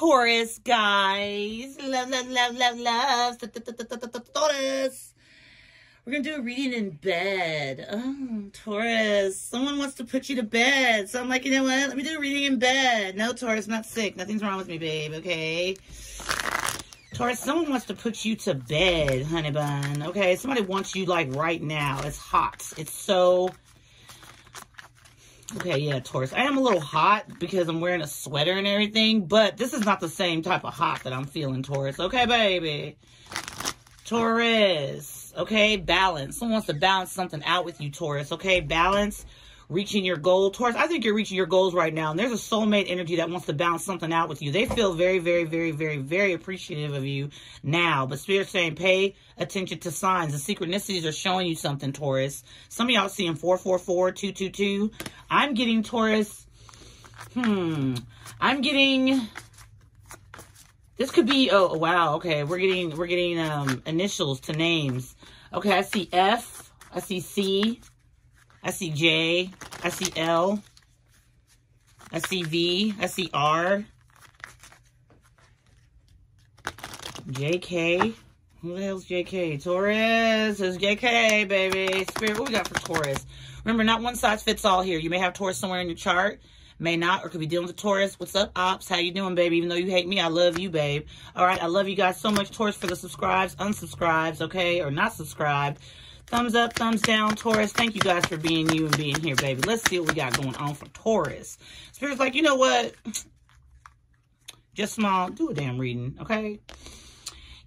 Taurus, guys. Love, love, love, love, love. Taurus. We're going to do a reading in bed. Oh, Taurus. Someone wants to put you to bed. So I'm like, you know what? Let me do a reading in bed. No, Taurus, not sick. Nothing's wrong with me, babe, okay? Taurus, someone wants to put you to bed, honey bun. Okay, somebody wants you, like, right now. It's hot. It's so Okay, yeah, Taurus. I am a little hot because I'm wearing a sweater and everything, but this is not the same type of hot that I'm feeling, Taurus. Okay, baby. Taurus. Okay, balance. Someone wants to balance something out with you, Taurus. Okay, balance reaching your goal. Taurus, I think you're reaching your goals right now. And there's a soulmate energy that wants to balance something out with you. They feel very, very, very, very, very appreciative of you now. But Spirit's saying pay attention to signs. The synchronicities are showing you something, Taurus. Some of y'all seeing 444, 222. I'm getting Taurus. Hmm. I'm getting... This could be, oh, wow, okay. We're getting, we're getting um, initials to names. Okay, I see F. I see C. I see J. I see L. I see V. I see R. JK. Who the hell's JK? Taurus is JK, baby. Spirit, what we got for Taurus? Remember, not one size fits all here. You may have Taurus somewhere in your chart. May not, or could be dealing with Taurus. What's up, Ops? How you doing, baby? Even though you hate me, I love you, babe. All right, I love you guys so much, Taurus, for the subscribes, unsubscribes, okay, or not subscribed. Thumbs up, thumbs down, Taurus. Thank you guys for being you and being here, baby. Let's see what we got going on for Taurus. Spirit's like, you know what? Justsmile. Do a damn reading, okay?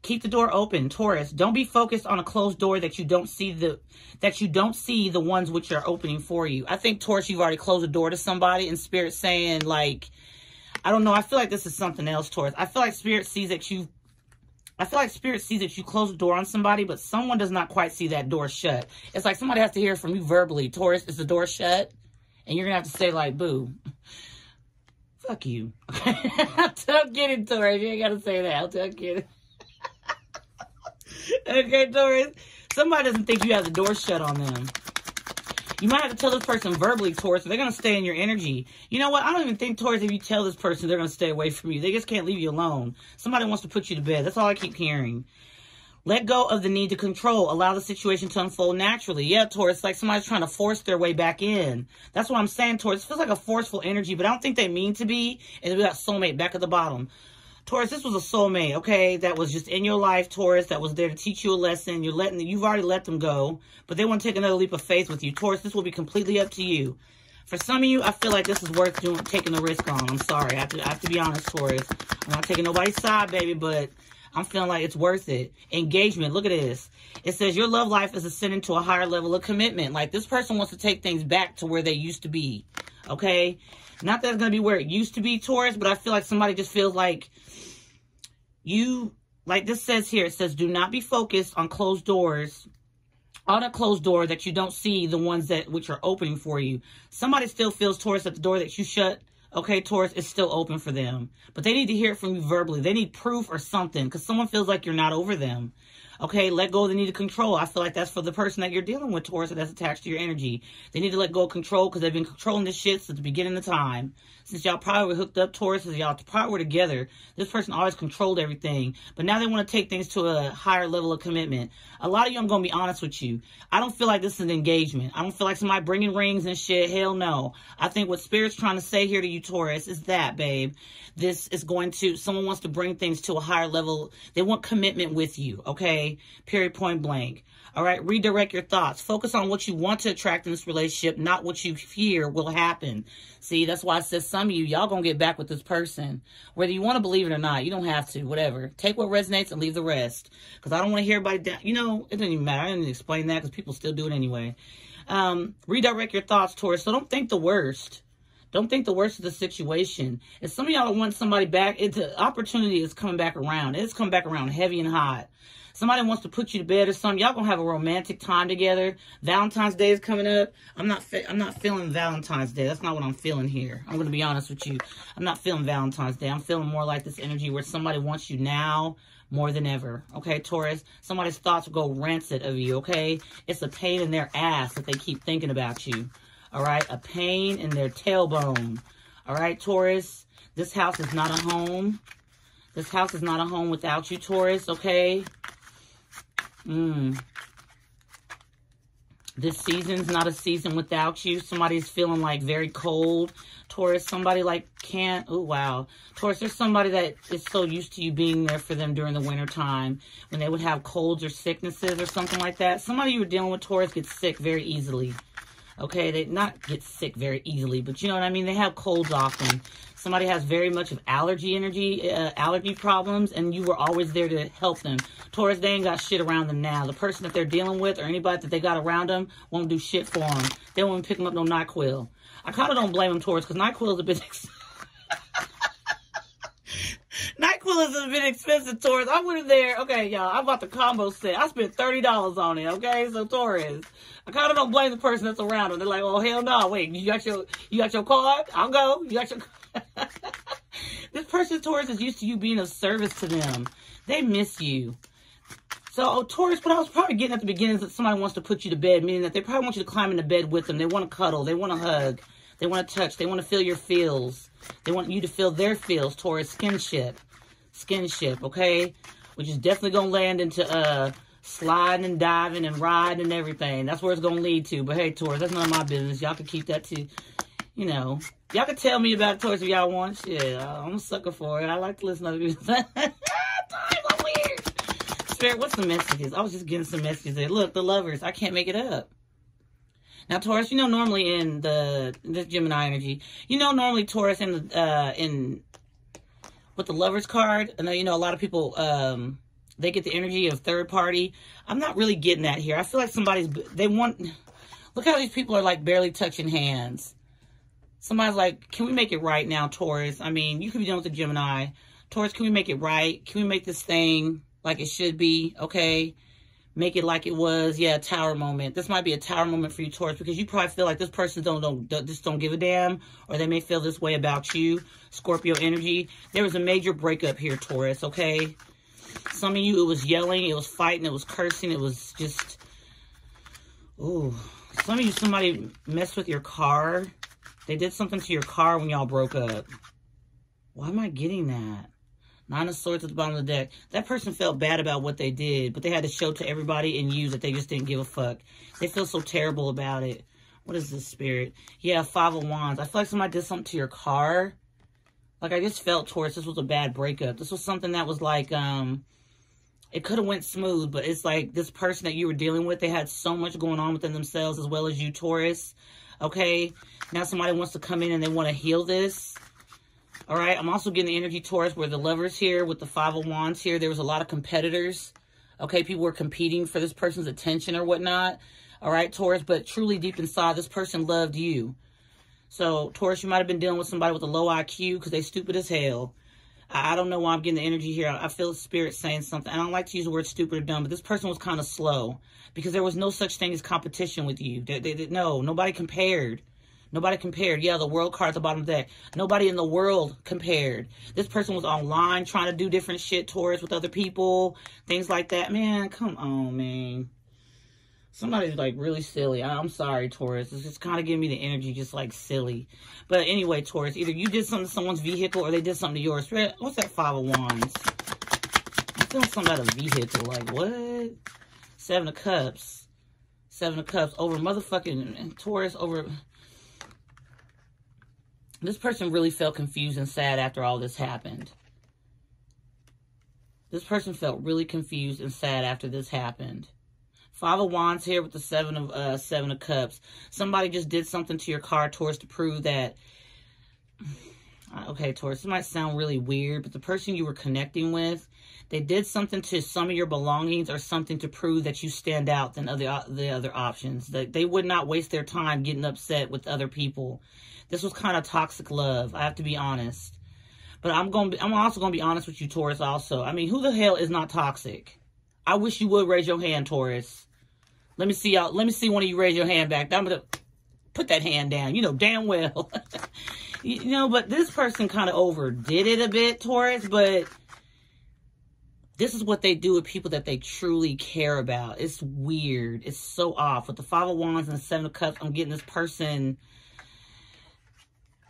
Keep the door open, Taurus. Don't be focused on a closed door that you don't see the that you don't see the ones which are opening for you. I think Taurus, you've already closed the door to somebody, and Spirit saying like, I don't know. I feel like this is something else, Taurus. I feel like Spirit sees that you I feel like spirit sees that you close the door on somebody, but someone does not quite see that door shut. It's like somebody has to hear from you verbally. Taurus, is the door shut? And you're going to have to say like, boo, fuck you. Don't get it, Taurus. You ain't got to say that. Don't get it. okay, Taurus. Somebody doesn't think you have the door shut on them. You might have to tell this person verbally, Taurus, they're going to stay in your energy. You know what? I don't even think, Taurus, if you tell this person, they're going to stay away from you. They just can't leave you alone. Somebody wants to put you to bed. That's all I keep hearing. Let go of the need to control. Allow the situation to unfold naturally. Yeah, Taurus, like somebody's trying to force their way back in. That's what I'm saying, Taurus. It feels like a forceful energy, but I don't think they mean to be. And we got soulmate back at the bottom. Taurus, this was a soulmate, okay, that was just in your life, Taurus, that was there to teach you a lesson. You're letting, you've already let them go, but they want to take another leap of faith with you. Taurus, this will be completely up to you. For some of you, I feel like this is worth doing, taking the risk on. I'm sorry. I have, to, I have to be honest, Taurus. I'm not taking nobody's side, baby, but I'm feeling like it's worth it. Engagement. Look at this. It says your love life is ascending to a higher level of commitment. Like this person wants to take things back to where they used to be. Okay? Not that it's going to be where it used to be, Taurus, but I feel like somebody just feels like you, like this says here, it says, do not be focused on closed doors, on a closed door that you don't see the ones that which are opening for you. Somebody still feels Taurus that the door that you shut, okay, Taurus, is still open for them. But they need to hear it from you verbally. They need proof or something because someone feels like you're not over them. Okay, let go of the need of control. I feel like that's for the person that you're dealing with, Taurus, that's attached to your energy. They need to let go of control because they've been controlling this shit since the beginning of time. Since y'all probably were hooked up, Taurus, since y'all probably were together, this person always controlled everything. But now they want to take things to a higher level of commitment. A lot of you, I'm going to be honest with you. I don't feel like this is an engagement. I don't feel like somebody bringing rings and shit. Hell no. I think what Spirit's trying to say here to you, Taurus, is that, babe, this is going to, someone wants to bring things to a higher level. They want commitment with you, okay? Period, point blank. All right, redirect your thoughts. Focus on what you want to attract in this relationship, not what you fear will happen. See, that's why I said some of you, y'all gonna get back with this person. Whether you want to believe it or not, you don't have to, whatever. Take what resonates and leave the rest. Because I don't want to hear about down. You know, it doesn't even matter. I didn't explain that because people still do it anyway. Um, redirect your thoughts towards, so don't think the worst. Don't think the worst of the situation. If some of y'all want somebody back, it's the opportunity is coming back around. It's coming back around heavy and hot somebody wants to put you to bed or something, y'all gonna have a romantic time together. Valentine's Day is coming up. I'm not I'm not feeling Valentine's Day. That's not what I'm feeling here. I'm gonna be honest with you. I'm not feeling Valentine's Day. I'm feeling more like this energy where somebody wants you now more than ever. Okay, Taurus? Somebody's thoughts will go rancid of you, okay? It's a pain in their ass that they keep thinking about you. All right? A pain in their tailbone. All right, Taurus, this house is not a home. This house is not a home without you, Taurus, okay? Mm. This season's not a season without you. Somebody's feeling like very cold. Taurus, somebody like can't, oh wow. Taurus, there's somebody that is so used to you being there for them during the winter time when they would have colds or sicknesses or something like that. Somebody you were dealing with, Taurus, gets sick very easily. Okay, they not get sick very easily, but you know what I mean? They have colds often. Somebody has very much of allergy energy, uh, allergy problems, and you were always there to help them. Taurus, they ain't got shit around them now. The person that they're dealing with or anybody that they got around them won't do shit for them. They won't pick them up no NyQuil. I kind of don't blame them, Taurus, because NyQuil is a bit NyQuil a bit expensive, Taurus. I went in there. Okay, y'all. I bought the combo set. I spent $30 on it, okay? So, Taurus, I kind of don't blame the person that's around them. They're like, oh, hell no. Wait, you got your, you got your card? I'll go. You got your This person, Taurus, is used to you being of service to them. They miss you. So, oh, Taurus, what I was probably getting at the beginning is that somebody wants to put you to bed, meaning that they probably want you to climb into bed with them. They want to cuddle. They want to hug. They want to touch. They want to feel your feels. They want you to feel their feels, Taurus, skinship. Skinship, okay? Which is definitely going to land into uh, sliding and diving and riding and everything. That's where it's going to lead to. But hey, Taurus, that's none of my business. Y'all can keep that to, you know. Y'all can tell me about Taurus if y'all want. Shit, I'm a sucker for it. I like to listen to other people. Time, I'm weird. Spirit, what's the messages? I was just getting some messages there. Look, the lovers. I can't make it up. Now, Taurus, you know, normally in the this Gemini energy, you know, normally Taurus in the uh, in with the lovers card. I know you know a lot of people um, they get the energy of third party. I'm not really getting that here. I feel like somebody's they want. Look how these people are like barely touching hands. Somebody's like, can we make it right now, Taurus? I mean, you could be done with the Gemini. Taurus, can we make it right? Can we make this thing like it should be? Okay make it like it was. Yeah, tower moment. This might be a tower moment for you, Taurus, because you probably feel like this person don't, don't just don't give a damn, or they may feel this way about you. Scorpio energy. There was a major breakup here, Taurus, okay? Some of you, it was yelling, it was fighting, it was cursing, it was just... Ooh. Some of you, somebody messed with your car. They did something to your car when y'all broke up. Why am I getting that? Nine Swords at the bottom of the deck. That person felt bad about what they did, but they had to show to everybody and you that they just didn't give a fuck. They feel so terrible about it. What is this spirit? Yeah, Five of Wands. I feel like somebody did something to your car. Like, I just felt towards this was a bad breakup. This was something that was like, um, it could have went smooth, but it's like this person that you were dealing with, they had so much going on within themselves as well as you, Taurus. Okay? Now somebody wants to come in and they want to heal this. All right, I'm also getting the energy Taurus where the lovers here with the Five of Wands here. There was a lot of competitors. Okay, people were competing for this person's attention or whatnot. All right, Taurus, but truly deep inside, this person loved you. So, Taurus, you might have been dealing with somebody with a low IQ because they stupid as hell. I, I don't know why I'm getting the energy here. I, I feel the spirit saying something. I don't like to use the word stupid or dumb, but this person was kind of slow because there was no such thing as competition with you. They, they, they, no, nobody compared. Nobody compared. Yeah, the world card at the bottom of the deck. Nobody in the world compared. This person was online trying to do different shit towards with other people, things like that. Man, come on, man. Somebody's like really silly. I'm sorry, Taurus. It's just kind of giving me the energy just like silly. But anyway, Taurus, either you did something to someone's vehicle or they did something to yours. What's that Five of Wands? I'm something about a vehicle. Like, what? Seven of Cups. Seven of Cups over motherfucking Taurus over this person really felt confused and sad after all this happened. This person felt really confused and sad after this happened. Five of Wands here with the Seven of uh, Seven of Cups. Somebody just did something to your card, Taurus, to prove that... Okay, Taurus, this might sound really weird, but the person you were connecting with, they did something to some of your belongings or something to prove that you stand out than other uh, the other options. That they would not waste their time getting upset with other people this was kind of toxic love. I have to be honest. But I'm going to I'm also going to be honest with you, Taurus, also. I mean, who the hell is not toxic? I wish you would raise your hand, Taurus. Let me see y'all. Let me see one of you raise your hand back. I'm going to put that hand down. You know damn well. you know, but this person kind of overdid it a bit, Taurus, but this is what they do with people that they truly care about. It's weird. It's so off. With the Five of Wands and the Seven of Cups, I'm getting this person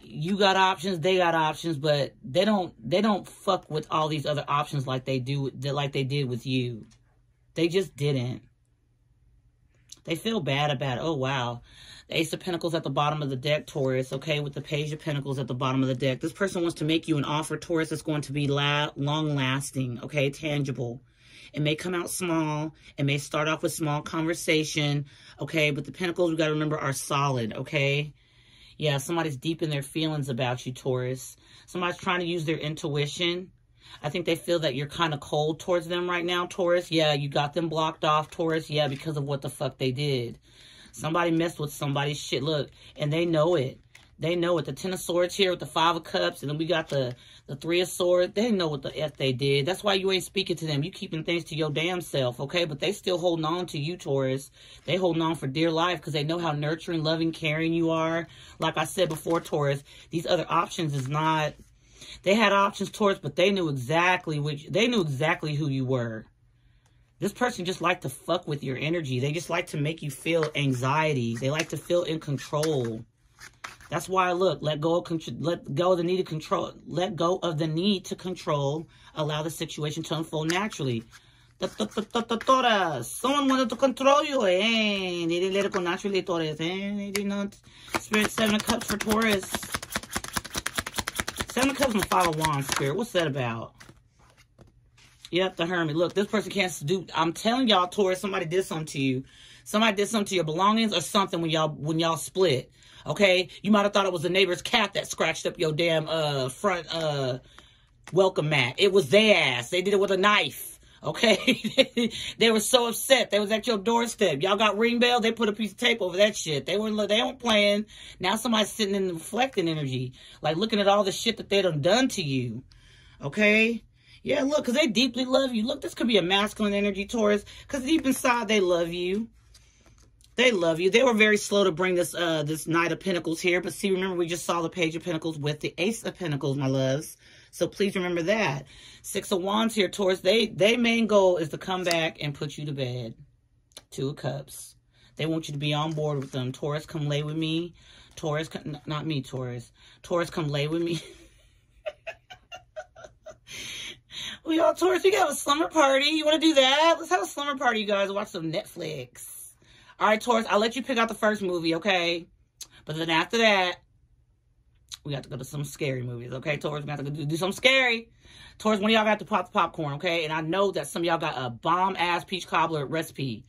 you got options, they got options, but they don't they don't fuck with all these other options like they do like they did with you. They just didn't. They feel bad about it. Oh wow. The Ace of Pentacles at the bottom of the deck, Taurus, okay, with the Page of Pentacles at the bottom of the deck. This person wants to make you an offer, Taurus, that's going to be la long-lasting, okay, tangible. It may come out small. It may start off with small conversation, okay, but the Pentacles, we got to remember, are solid, okay? Yeah, somebody's deep in their feelings about you, Taurus. Somebody's trying to use their intuition. I think they feel that you're kind of cold towards them right now, Taurus. Yeah, you got them blocked off, Taurus. Yeah, because of what the fuck they did. Somebody messed with somebody's shit. Look, and they know it. They know it. The Ten of Swords here with the Five of Cups, and then we got the, the Three of Swords. They know what the F they did. That's why you ain't speaking to them. You keeping things to your damn self, okay? But they still holding on to you, Taurus. They holding on for dear life because they know how nurturing, loving, caring you are. Like I said before, Taurus, these other options is not... They had options, Taurus, but they knew exactly which... They knew exactly who you were. This person just like to fuck with your energy. They just like to make you feel anxiety. They like to feel in control. That's why, look, let go of control let go of the need to control. Let go of the need to control. Allow the situation to unfold naturally. Someone wanted to control you. Eh? They didn't let it go naturally, Taurus. Eh? They did not. Spirit, Seven of Cups for Taurus. Seven of Cups and Five of Wands, Spirit. What's that about? Yep, the hermit. Look, this person can't do. I'm telling y'all, Taurus, somebody did something to you. Somebody did something to your belongings or something when y'all when y'all split. Okay, you might have thought it was the neighbor's cat that scratched up your damn uh front uh welcome mat. It was their ass. They did it with a knife. Okay, they were so upset. They was at your doorstep. Y'all got ring bell. They put a piece of tape over that shit. They were they weren't playing. Now somebody's sitting in the reflecting energy, like looking at all the shit that they done done to you. Okay. Yeah, look, because they deeply love you. Look, this could be a masculine energy, Taurus, because deep inside they love you. They love you. They were very slow to bring this uh this Knight of Pentacles here. But see, remember, we just saw the Page of Pentacles with the Ace of Pentacles, my loves. So please remember that. Six of Wands here, Taurus. They, their main goal is to come back and put you to bed. Two of Cups. They want you to be on board with them. Taurus, come lay with me. Taurus, come, not me, Taurus. Taurus, come lay with me. We all Taurus, we got a slumber party. You want to do that? Let's have a slumber party, you guys. Watch some Netflix. All right, Taurus, I'll let you pick out the first movie, okay? But then after that, we got to go to some scary movies, okay? Taurus, we got to go do, do something scary. Taurus, one of y'all got to pop the popcorn, okay? And I know that some y'all got a bomb-ass peach cobbler recipe.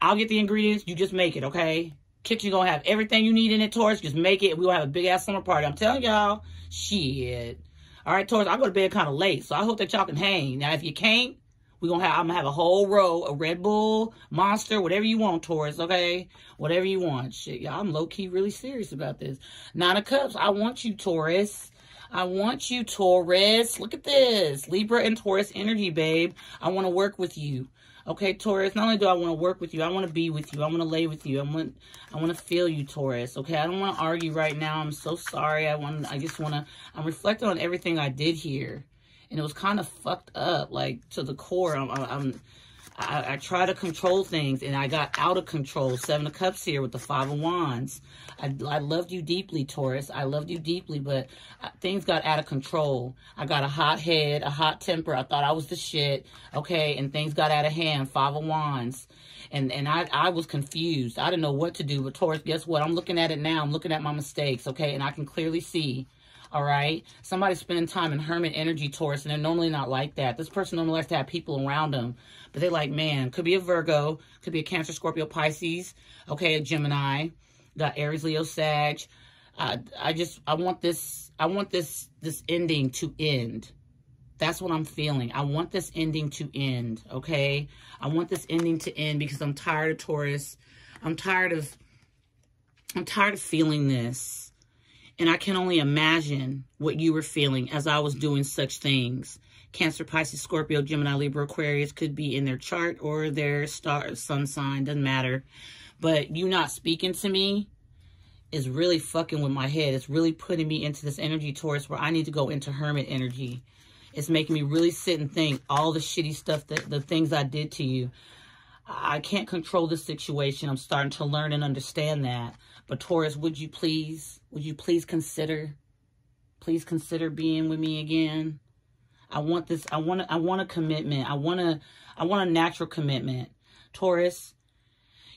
I'll get the ingredients. You just make it, okay? Kitchen gonna have everything you need in it, Taurus. Just make it. We'll have a big-ass summer party. I'm telling y'all, shit. All right, Taurus, I go to bed kind of late, so I hope that y'all can hang. Now, if you can't, we're gonna have I'm gonna have a whole row of Red Bull, Monster, whatever you want, Taurus, okay? Whatever you want. Shit, y'all, I'm low-key really serious about this. Nine of Cups, I want you, Taurus. I want you, Taurus. Look at this. Libra and Taurus energy, babe. I want to work with you. Okay, Taurus, not only do I want to work with you, I want to be with you. I want to lay with you. I want I want to feel you, Taurus. Okay, I don't want to argue right now. I'm so sorry. I want I just want to I'm reflecting on everything I did here. And it was kind of fucked up like to the core. I'm I'm I, I try to control things and I got out of control. Seven of Cups here with the Five of Wands. I, I loved you deeply, Taurus. I loved you deeply, but uh, things got out of control. I got a hot head, a hot temper. I thought I was the shit, okay? And things got out of hand. Five of Wands. And, and I, I was confused. I didn't know what to do. But Taurus, guess what? I'm looking at it now. I'm looking at my mistakes, okay? And I can clearly see all right? Somebody's spending time in hermit energy, Taurus, and they're normally not like that. This person normally likes to have people around them, but they're like, man, could be a Virgo, could be a Cancer, Scorpio, Pisces, okay, a Gemini, got Aries, Leo, Sag. I just, I want this, I want this, this ending to end. That's what I'm feeling. I want this ending to end, okay? I want this ending to end because I'm tired of Taurus. I'm tired of, I'm tired of feeling this. And I can only imagine what you were feeling as I was doing such things. Cancer, Pisces, Scorpio, Gemini, Libra, Aquarius could be in their chart or their star, sun sign, doesn't matter. But you not speaking to me is really fucking with my head. It's really putting me into this energy Taurus where I need to go into hermit energy. It's making me really sit and think all the shitty stuff, that the things I did to you. I can't control the situation. I'm starting to learn and understand that. But Taurus, would you please, would you please consider Please consider being with me again. I want this. I want. I want a commitment. I want a. I want a natural commitment. Taurus,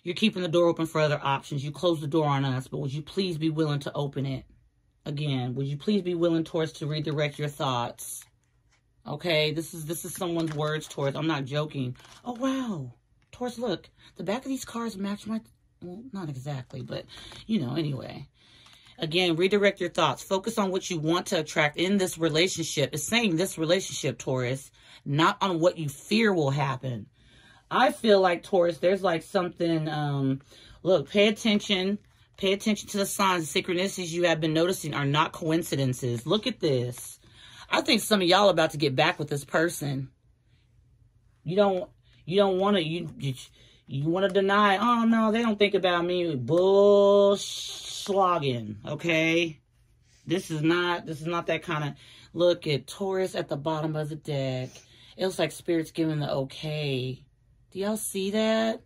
you're keeping the door open for other options. You closed the door on us, but would you please be willing to open it? Again, would you please be willing, Taurus, to redirect your thoughts? Okay, this is this is someone's words, Taurus. I'm not joking. Oh, wow. Taurus, look. The back of these cards match my... Well, not exactly, but, you know, anyway. Again, redirect your thoughts. Focus on what you want to attract in this relationship. It's saying this relationship, Taurus, not on what you fear will happen. I feel like, Taurus, there's like something, um, look, pay attention. Pay attention to the signs. The synchronicities you have been noticing are not coincidences. Look at this. I think some of y'all are about to get back with this person. You don't, you don't want to, you, you, you want to deny, oh no, they don't think about me. Bull slogging, okay? This is not, this is not that kind of, look at Taurus at the bottom of the deck. It looks like Spirit's giving the okay. Do y'all see that?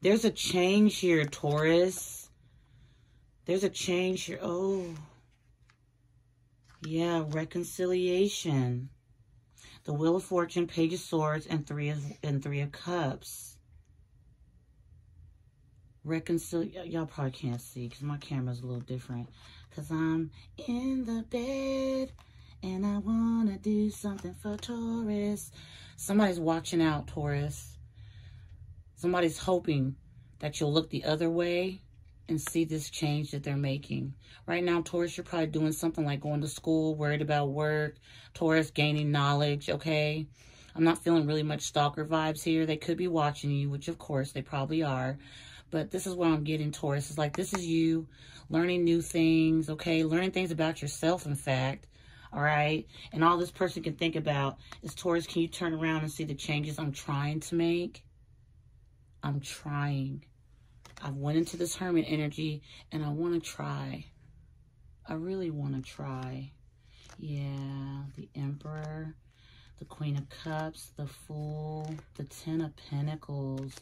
There's a change here, Taurus. There's a change here. Oh. Yeah, reconciliation. The Wheel of Fortune, Page of Swords, and Three of, and three of Cups. Reconciliation. Y'all probably can't see because my camera's a little different. Because I'm in the bed and I want to do something for Taurus. Somebody's watching out, Taurus. Somebody's hoping that you'll look the other way and see this change that they're making. Right now, Taurus, you're probably doing something like going to school, worried about work, Taurus gaining knowledge, okay? I'm not feeling really much stalker vibes here. They could be watching you, which of course they probably are. But this is what I'm getting, Taurus. It's like this is you learning new things, okay? Learning things about yourself, in fact, all right? And all this person can think about is, Taurus, can you turn around and see the changes I'm trying to make? I'm trying. I've went into this hermit energy and I want to try. I really want to try. Yeah, the Emperor, the Queen of Cups, the Fool, the Ten of Pentacles,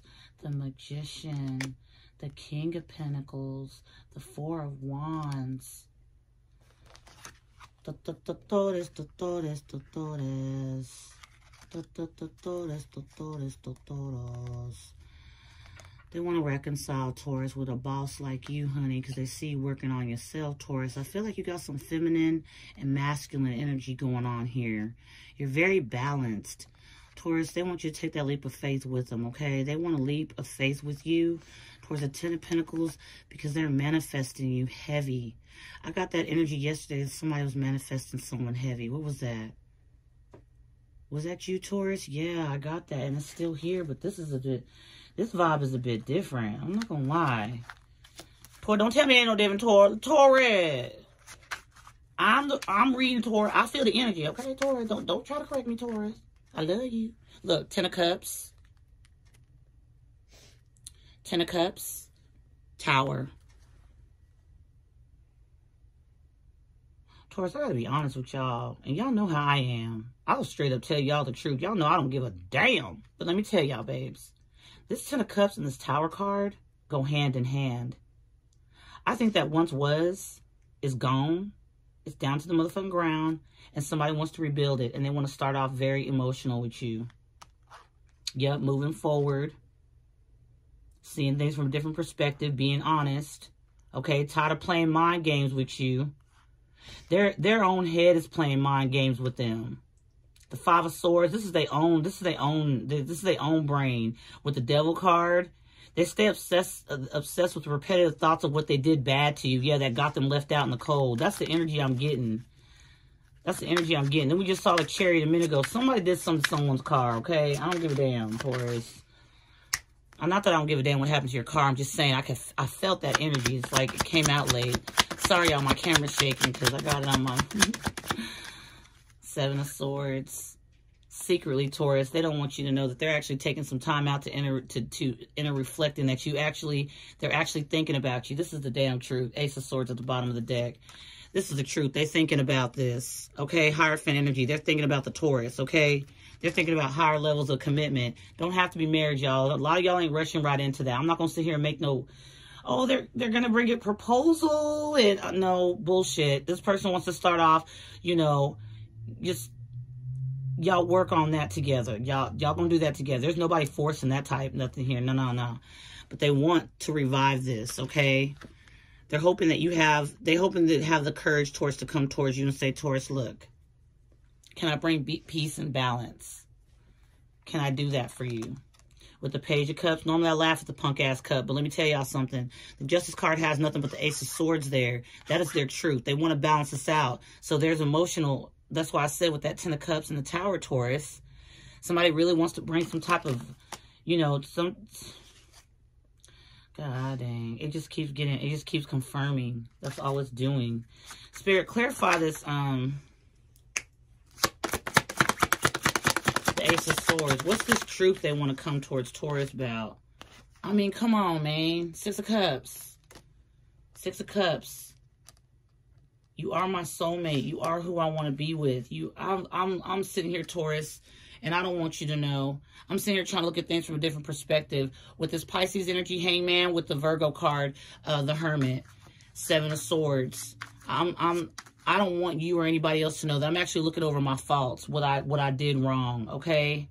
the Magician, the King of Pentacles, the Four of Wands. Tutores, tutores. Tutores, tutores, tutores. They want to reconcile Taurus with a boss like you, honey, because they see you working on yourself, Taurus. I feel like you got some feminine and masculine energy going on here. You're very balanced. Taurus, they want you to take that leap of faith with them, okay? They want a leap of faith with you towards the Ten of Pentacles because they're manifesting you heavy. I got that energy yesterday somebody was manifesting someone heavy. What was that? Was that you, Taurus? Yeah, I got that, and it's still here, but this is a bit this vibe is a bit different. I'm not gonna lie. Poor, don't tell me ain't no different Tor. Taurus. I'm the I'm reading Taurus. I feel the energy. Okay, Taurus. Don't don't try to correct me, Taurus. I love you. Look, Ten of Cups. Ten of Cups. Tower. Taurus, I gotta be honest with y'all. And y'all know how I am. I'll straight up tell y'all the truth. Y'all know I don't give a damn. But let me tell y'all, babes. This Ten of Cups and this Tower card go hand in hand. I think that once was is gone. It's down to the motherfucking ground. And somebody wants to rebuild it. And they want to start off very emotional with you. Yep, moving forward. Seeing things from a different perspective. Being honest. Okay, tired of playing mind games with you. Their their own head is playing mind games with them. The Five of Swords. This is their own. This is their own. This is their own brain. With the Devil card, they stay obsessed uh, obsessed with repetitive thoughts of what they did bad to you. Yeah, that got them left out in the cold. That's the energy I'm getting. That's the energy I'm getting. Then we just saw the chariot a minute ago. Somebody did something to someone's car, okay? I don't give a damn, Taurus. I'm not that I don't give a damn what happened to your car. I'm just saying I could, I felt that energy. It's like it came out late. Sorry, y'all, my camera's shaking because I got it on my... Seven of Swords. Secretly, Taurus, they don't want you to know that they're actually taking some time out to enter to to inner reflecting that you actually they're actually thinking about you. This is the damn truth. Ace of Swords at the bottom of the deck. This is the truth. They're thinking about this. Okay, Hierophant energy. They're thinking about the Taurus. Okay. They're thinking about higher levels of commitment. Don't have to be married, y'all. A lot of y'all ain't rushing right into that. I'm not to sit here and make no oh, they're they're gonna bring a proposal and uh, no bullshit. This person wants to start off, you know, just y'all work on that together. Y'all y'all gonna do that together. There's nobody forcing that type nothing here. No, no, no. But they want to revive this, okay? They're hoping that you have they hoping to have the courage towards to come towards you and say, Taurus, look, can I bring peace and balance? Can I do that for you? with the Page of Cups. Normally I laugh at the punk ass cup, but let me tell y'all something. The Justice card has nothing but the Ace of Swords there. That is their truth. They want to balance us out. So there's emotional. That's why I said with that Ten of Cups and the Tower Taurus, somebody really wants to bring some type of, you know, some. God dang. It just keeps getting, it just keeps confirming. That's all it's doing. Spirit, clarify this, um, the Ace of Swords. What's this truth they want to come towards Taurus about? I mean, come on, man. Six of Cups. Six of Cups. You are my soulmate. You are who I want to be with. You, I'm, I'm, I'm sitting here, Taurus, and I don't want you to know. I'm sitting here trying to look at things from a different perspective. With this Pisces energy hangman, with the Virgo card, uh, the Hermit, Seven of Swords. I'm, I'm, I don't want you or anybody else to know that I'm actually looking over my faults, what I what I did wrong, okay?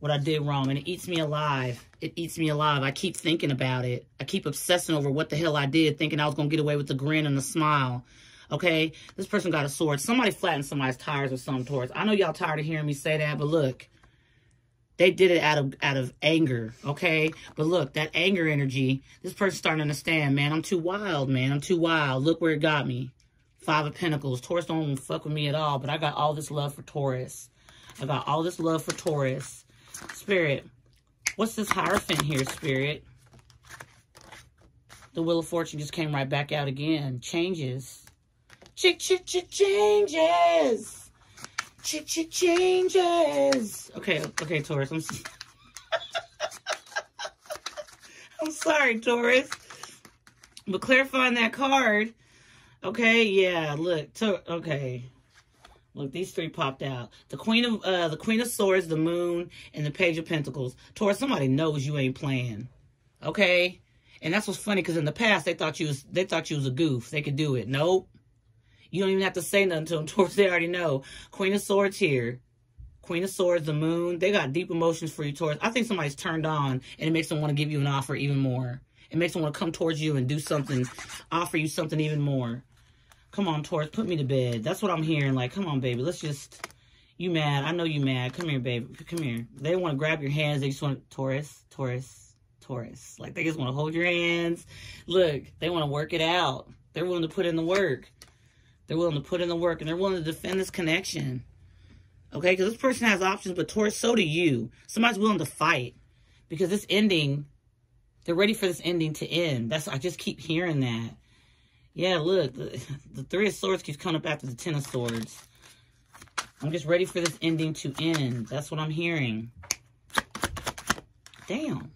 What I did wrong. And it eats me alive. It eats me alive. I keep thinking about it. I keep obsessing over what the hell I did, thinking I was going to get away with the grin and the smile. Okay? This person got a sword. Somebody flattened somebody's tires or some towards. I know y'all tired of hearing me say that, but look. They did it out of out of anger, okay? But look, that anger energy, this person's starting to understand, man, I'm too wild, man. I'm too wild. Look where it got me. Five of Pentacles. Taurus don't fuck with me at all, but I got all this love for Taurus. I got all this love for Taurus. Spirit, what's this Hierophant here, Spirit? The Wheel of Fortune just came right back out again. Changes. Chick, chick, chick, changes. Chick, chick, changes. Okay, okay, Taurus. I'm, I'm sorry, Taurus. But clarifying that card, Okay, yeah, look, okay. Look, these three popped out. The Queen of uh the Queen of Swords, the Moon, and the Page of Pentacles. Taurus, somebody knows you ain't playing. Okay? And that's what's funny, because in the past they thought you was they thought you was a goof. They could do it. Nope. You don't even have to say nothing to them. Taurus, they already know. Queen of Swords here. Queen of Swords, the Moon. They got deep emotions for you, Taurus. I think somebody's turned on, and it makes them want to give you an offer even more. It makes them want to come towards you and do something, offer you something even more. Come on, Taurus, put me to bed. That's what I'm hearing. Like, come on, baby. Let's just... You mad. I know you mad. Come here, baby. Come here. They want to grab your hands. They just want... Taurus, Taurus, Taurus. Like, they just want to hold your hands. Look, they want to work it out. They're willing to put in the work. They're willing to put in the work. And they're willing to defend this connection. Okay? Because this person has options, but Taurus, so do you. Somebody's willing to fight. Because this ending... They're ready for this ending to end. That's I just keep hearing that. Yeah, look, the, the Three of Swords keeps coming up after the Ten of Swords. I'm just ready for this ending to end. That's what I'm hearing. Damn.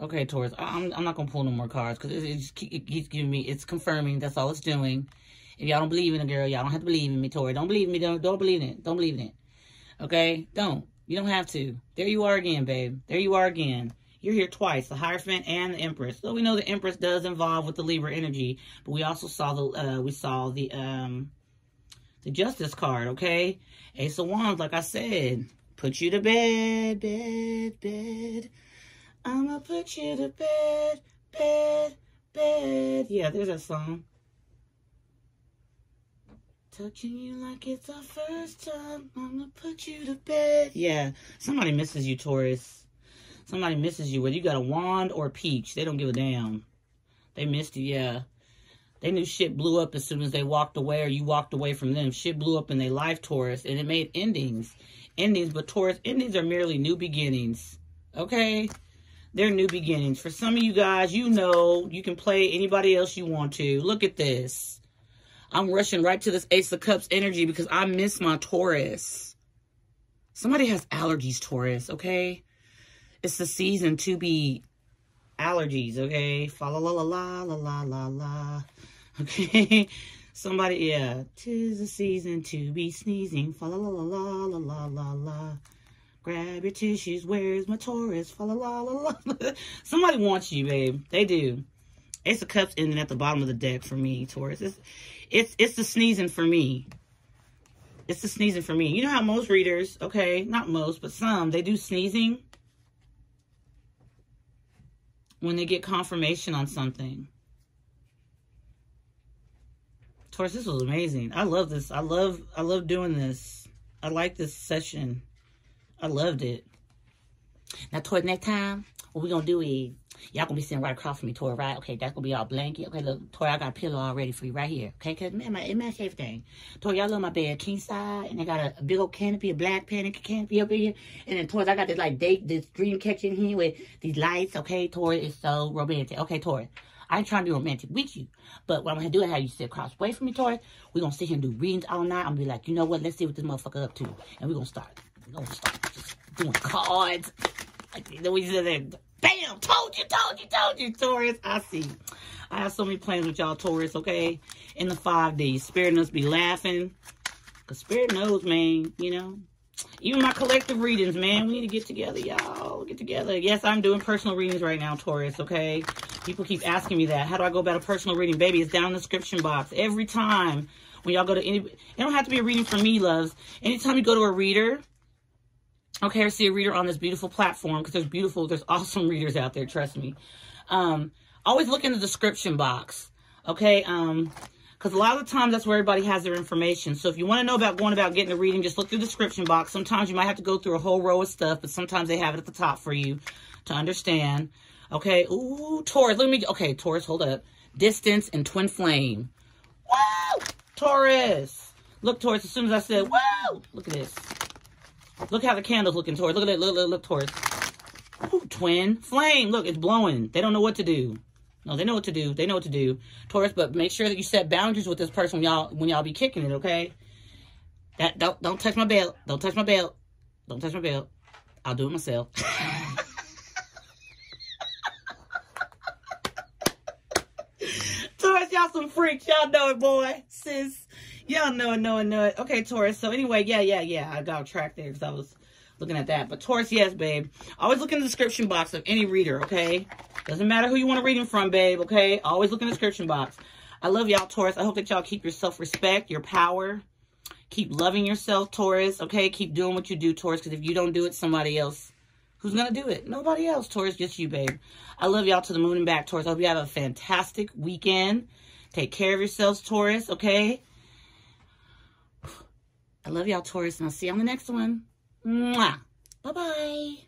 Okay, Taurus, I'm, I'm not going to pull no more cards because it, it, just it keeps giving me, it's confirming. That's all it's doing. If y'all don't believe in a girl, y'all don't have to believe in me, Tori. Don't believe in me. Don't, don't believe in it. Don't believe in it. Okay? Don't. You don't have to. There you are again, babe. There you are again. You're here twice, the Hierophant and the Empress. So we know the Empress does involve with the Libra energy, but we also saw the uh, we saw the um the Justice card, okay? Ace of Wands, like I said, put you to bed, bed, bed. I'ma put you to bed, bed, bed. Yeah, there's that song. Touching you like it's our first time. I'ma put you to bed. Yeah, somebody misses you, Taurus. Somebody misses you, whether you got a wand or a peach. They don't give a damn. They missed you, yeah. They knew shit blew up as soon as they walked away or you walked away from them. Shit blew up in their life, Taurus, and it made endings. Endings, but Taurus, endings are merely new beginnings. Okay? They're new beginnings. For some of you guys, you know you can play anybody else you want to. Look at this. I'm rushing right to this Ace of Cups energy because I miss my Taurus. Somebody has allergies, Taurus, okay? It's the season to be allergies, okay? Fa la la la la la la la. Okay? Somebody, yeah. Tis the season to be sneezing. Fa la la la la la la la. Grab your tissues. Where's my Taurus? Fa la la la la. Somebody wants you, babe. They do. Ace of Cups ending at the bottom of the deck for me, Taurus. It's, it's, it's the sneezing for me. It's the sneezing for me. You know how most readers, okay, not most, but some, they do sneezing when they get confirmation on something. Taurus, this was amazing. I love this. I love I love doing this. I like this session. I loved it. Now, towards next time, what we're gonna do is, y'all gonna be sitting right across from me, Tori, right? Okay, that's gonna be our blanket. Okay, look, Tori, I got a pillow already for you right here. Okay, cause man, my, it matches everything. Tori, y'all love my bed king side, and I got a, a, big old canopy, a black panic canopy up here. And then Tori, I got this like date, this dream catching here with these lights. Okay, Tori, it's so romantic. Okay, Tori. I ain't trying to be romantic with you. But what I'm going to do is have you sit across away from me, Tori. We're going to sit here and do readings all night. I'm going to be like, you know what? Let's see what this motherfucker up to. And we're going to start. We're stop. just doing cards. Then we just bam, told you, told you, told you, Taurus. I see. I have so many plans with y'all, Taurus, okay? In the 5D. Spirit must be laughing. Because Spirit knows, man, you know. Even my collective readings, man. We need to get together, y'all. Get together. Yes, I'm doing personal readings right now, Taurus, okay? People keep asking me that. How do I go about a personal reading? Baby, it's down in the description box. Every time when y'all go to any... It don't have to be a reading for me, loves. Anytime you go to a reader... Okay, I see a reader on this beautiful platform because there's beautiful, there's awesome readers out there, trust me. Um, always look in the description box, okay? Um, because a lot of the times that's where everybody has their information. So if you want to know about going about getting a reading, just look through the description box. Sometimes you might have to go through a whole row of stuff, but sometimes they have it at the top for you to understand. Okay. Ooh, Taurus. Let me, okay, Taurus, hold up. Distance and twin flame. Whoa! Taurus. Look, Taurus, as soon as I said, whoa! Look at this. Look how the candle's looking, Taurus. Look at it. Look, look, look, Taurus. Ooh, twin flame. Look, it's blowing. They don't know what to do. No, they know what to do. They know what to do. Taurus, but make sure that you set boundaries with this person when y'all when y'all be kicking it, okay? That don't don't touch my belt. Don't touch my belt. Don't touch my belt. I'll do it myself. Taurus, y'all some freaks. Y'all know it, boy. Sis. Y'all know it, know it, know it. Okay, Taurus. So anyway, yeah, yeah, yeah. I got track there because I was looking at that. But Taurus, yes, babe. Always look in the description box of any reader, okay? Doesn't matter who you want to read them from, babe, okay? Always look in the description box. I love y'all, Taurus. I hope that y'all keep your self-respect, your power. Keep loving yourself, Taurus, okay? Keep doing what you do, Taurus, because if you don't do it, somebody else Who's going to do it? Nobody else, Taurus, just you, babe. I love y'all to the moon and back, Taurus. I hope you have a fantastic weekend. Take care of yourselves, Taurus, okay? I love y'all, Taurus, and I'll see you on the next one. Mwah. Bye-bye.